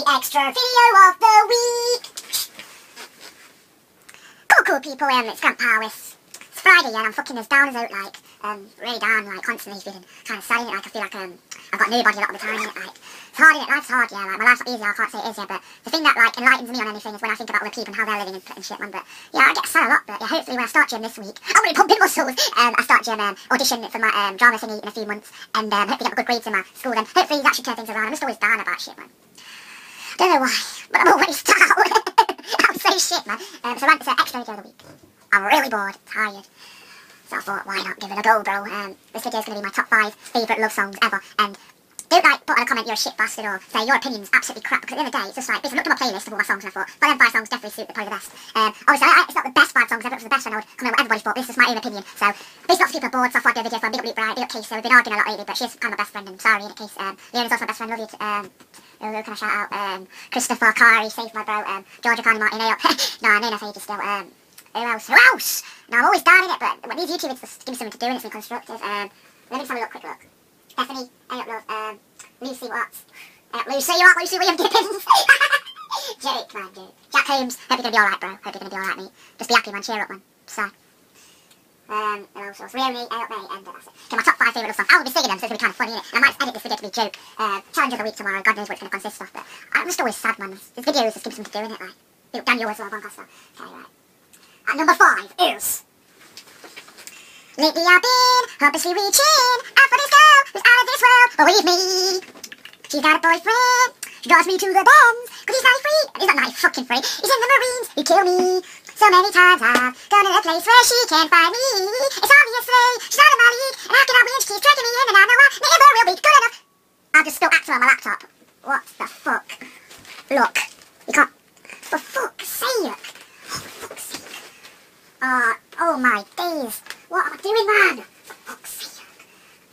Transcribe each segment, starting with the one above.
extra video of the week. Cool, cool people, um, it's Grant Powis. It's Friday and I'm fucking as down as out, like, um, really down, like, constantly feeling kind of sad in it, like, I feel like, um, I've got nobody a lot of the time in like, it's hard in it, life's hard, yeah, like, my life's not easy, I can't say it is, yeah, but the thing that, like, enlightens me on anything is when I think about other people and how they're living and, and shit, but, yeah, I get sad a lot, but, yeah, hopefully when I start gym this week, I'm gonna really pumping muscles, um, I start gym, um, audition for my, um, drama thingy in a few months, and, um, hopefully get good grades in my school, then hopefully that should turn things around, I'm just always down about shit, man. Don't know why, but I'm always down. I'm so shit, man. Um, so, it's an extra video of the week. I'm really bored, tired. So I thought, why not give it a go, bro? Um, this video is going to be my top five favourite love songs ever. And don't like put in a comment you're a shit bastard or say your opinion's absolutely crap because at the end of the day it's just like basically looked at my playlist of all my songs and I thought, well them five songs definitely suit the probably the best. Um, obviously I, I, it's not the best five songs ever, it was the best one I would come in what everybody thought, but this is my own opinion. So basically lots of people are bored, so I thought I'd do a video for Big Up Luke Bright, Big Up Casey, we've been arguing a lot lately, but she's kind of my best friend and sorry in the case. Um, Leona's also my best friend, love you. Um, who can I shout out? Um, Christopher Kari, save my bro, um, Georgia Connie Martin, no, I know nothing, just still, um, who else? Who else? No, I'm always down in it, but when these YouTubers just give me something to do and it's been constructive. Um, let me just have a look, quick look. Stephanie, hey up, love. Um, Lucy Watts. Up, Lucy, you Lucy William Gibbons. Jake, man, Jake. Jack Holmes, hope you're gonna be alright, bro. Hope you're gonna be alright, mate. Just be happy, man. Cheer up, man. So. Um, else? else? Rioni, hey up, and that's it. Okay, my top five favourite love songs. I will be singing them, so it's gonna be kind of funny, innit? And I might edit this video to be a joke. Uh, challenge of the week tomorrow, God knows what it's gonna consist of, but I'm just always sad, man. This video is just giving me something to do, innit? Like, Daniel as well, Doncaster. Okay, right. At number five is... Lately I've been hopelessly reaching who's out of this world. Believe me, she's got a boyfriend. She drives me to the Benz, cause he's not free. He's not nice, fucking free. He's in the Marines, he killed me. So many times I've gone to a place where she can't find me. It's obviously she's not in my league, and how can I win? She keeps dragging me in, and I know I never will be good enough. I'll just spill actor on my laptop. What the fuck? Look, you can't. For fuck's sake. Oh, for fuck's sake. Uh, oh my days. What am I doing, man? For fuck's sake.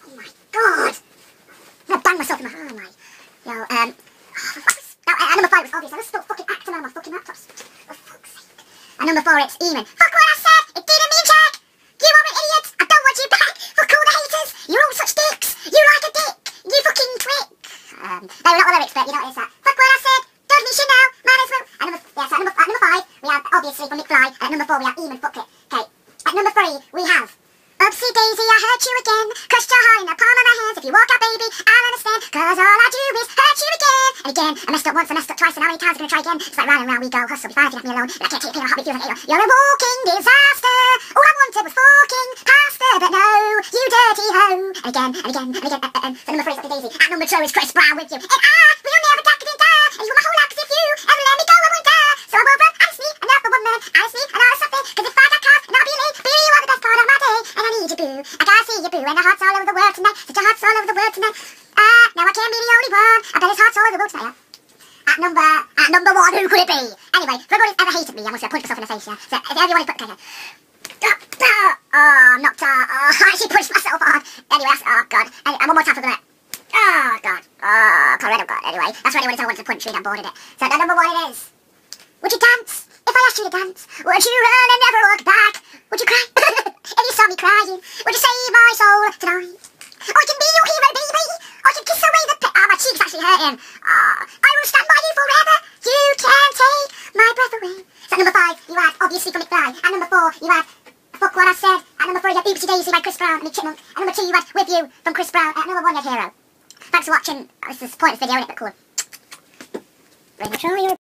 Oh my god. I'm gonna bang myself in the head, mate. Yo, um. Oh, for fuck's now, uh, number five was obvious. I just spilled fucking acting on my fucking laptop. For fuck's And number four, it's Eamon. Fuck what I said. It didn't mean check. You are an idiot. I don't want you back. Fuck all the haters. You're all such dicks. You like a dick. You fucking twit. Um, they were not the lyrics, but you know what it is that. Fuck what I said. Don't you should know. Might as well. At number, yeah, so at number, at number five, we have, obviously, from McFly. At number four, we have Eamon Fuck It. Okay. At number three, we have Oopsie daisy, I hurt you again. Crushed your heart in the palm of my hands. If you walk out, baby, I'll understand. Cause all I do is hurt again. I messed up once, I messed up twice, and how many times I gonna try again? It's like round and round we go. Hustle, be fine if you left me alone. But I can't take pain or heartbeat feeling hater. You're a walking disaster. All I wanted was fucking pasta, but no, you dirty hoe. And again, and again, and again. Uh, uh, uh. So number three is Oopsie daisy. At number two is Chris Brown with you. And I will never decadent die. And you were my whole life, 'cause if you ever let me go, I won't die. So I'm over, I just need another woman. I just need another something. Cause if I got caught, and I'll be late, baby, you are the best part of my day. And I need you, boo. I gotta see you, boo. And the heart's all over the world tonight. Such a heart's all over the world tonight. Now can't be the only one. I bet his heart's all over the world. At number, at number one, who could it be? Anyway, for everybody who's ever hated me, I'm gonna punched myself in the face, yeah. So if everyone put, okay, okay. Oh, I'm knocked out. Oh, I actually punched myself hard. Anyway, that's, oh god. Anyway, and one more time for the minute. Oh god. Oh, Colorado god. Anyway, that's for anyone who's ever wanted to punch me and I'm bored of it. So the number one it is. Would you dance? If I asked you to dance, would you run and never look back? Would you cry? if you saw me crying, would you save my soul tonight? I can be hurting. Ah, I will stand by you forever. You can't take my breath away. So number five, you had obviously from McFly. At number four, you had Fuck What I Said. At number three, you had Oopsie Daisy by Chris Brown and the Chipmunk. At number two, you had With You from Chris Brown. At number one, you had Hero. Thanks for watching. This is a pointless video, isn't it? But cool. Bring your